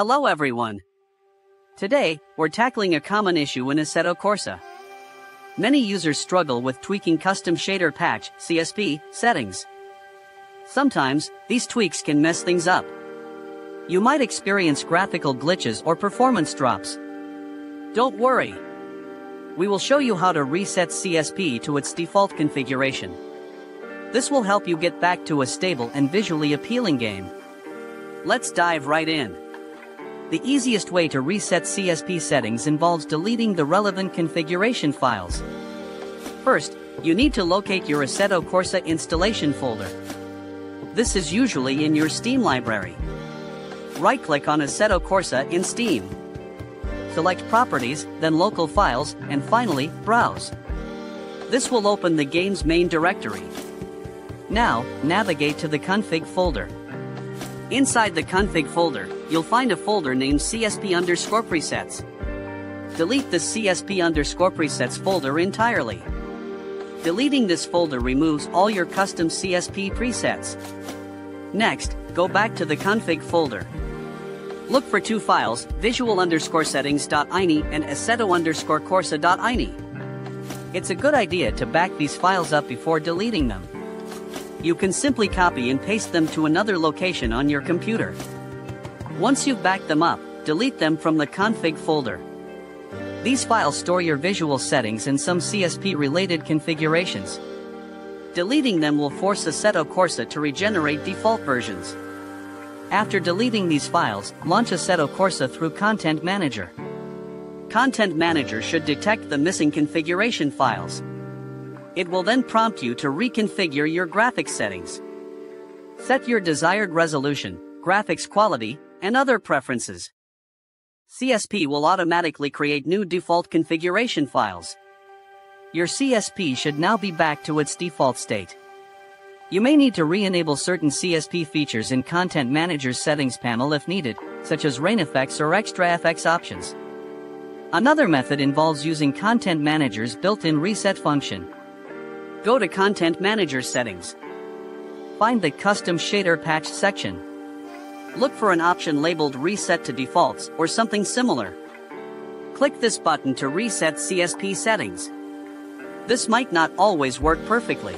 Hello everyone. Today, we're tackling a common issue in Assetto Corsa. Many users struggle with tweaking custom shader patch CSP settings. Sometimes, these tweaks can mess things up. You might experience graphical glitches or performance drops. Don't worry. We will show you how to reset CSP to its default configuration. This will help you get back to a stable and visually appealing game. Let's dive right in. The easiest way to reset CSP settings involves deleting the relevant configuration files. First, you need to locate your Assetto Corsa installation folder. This is usually in your Steam library. Right-click on Assetto Corsa in Steam. Select Properties, then Local Files, and finally, Browse. This will open the game's main directory. Now, navigate to the config folder. Inside the config folder, you'll find a folder named CSP underscore presets. Delete the CSP underscore presets folder entirely. Deleting this folder removes all your custom CSP presets. Next, go back to the config folder. Look for two files, visual underscore settings.ini and assetto underscore corsa.ini. It's a good idea to back these files up before deleting them. You can simply copy and paste them to another location on your computer. Once you've backed them up, delete them from the config folder. These files store your visual settings and some CSP-related configurations. Deleting them will force Assetto Corsa to regenerate default versions. After deleting these files, launch Assetto Corsa through Content Manager. Content Manager should detect the missing configuration files. It will then prompt you to reconfigure your graphics settings. Set your desired resolution, graphics quality, and other preferences. CSP will automatically create new default configuration files. Your CSP should now be back to its default state. You may need to re-enable certain CSP features in Content Manager's settings panel if needed, such as rain effects or extra FX options. Another method involves using Content Manager's built-in reset function. Go to Content Manager settings. Find the Custom Shader Patch section. Look for an option labeled Reset to Defaults or something similar. Click this button to reset CSP settings. This might not always work perfectly.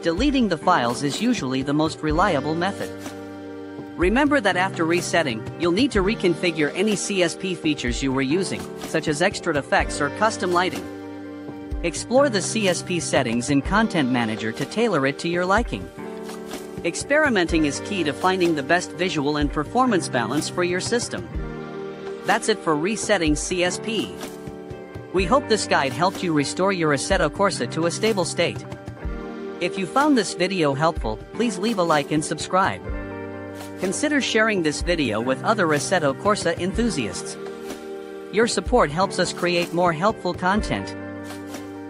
Deleting the files is usually the most reliable method. Remember that after resetting, you'll need to reconfigure any CSP features you were using, such as extra effects or custom lighting. Explore the CSP settings in Content Manager to tailor it to your liking. Experimenting is key to finding the best visual and performance balance for your system. That's it for resetting CSP. We hope this guide helped you restore your Assetto Corsa to a stable state. If you found this video helpful, please leave a like and subscribe. Consider sharing this video with other Assetto Corsa enthusiasts. Your support helps us create more helpful content.